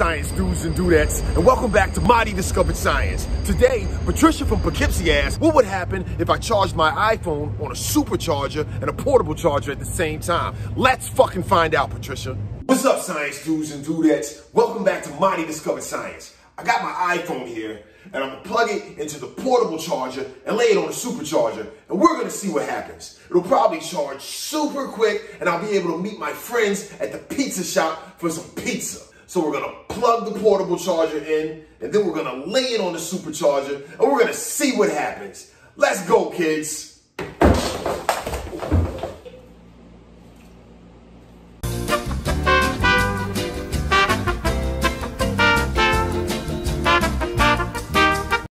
science dudes and dudettes, and welcome back to Mahdiy Discovered Science. Today, Patricia from Poughkeepsie asked, what would happen if I charged my iPhone on a supercharger and a portable charger at the same time? Let's fucking find out, Patricia. What's up, science dudes and dudettes? Welcome back to Mahdiy Discovered Science. I got my iPhone here, and I'm gonna plug it into the portable charger and lay it on the supercharger, and we're gonna see what happens. It'll probably charge super quick, and I'll be able to meet my friends at the pizza shop for some pizza. So we're gonna plug the portable charger in, and then we're gonna lay it on the supercharger, and we're gonna see what happens. Let's go, kids.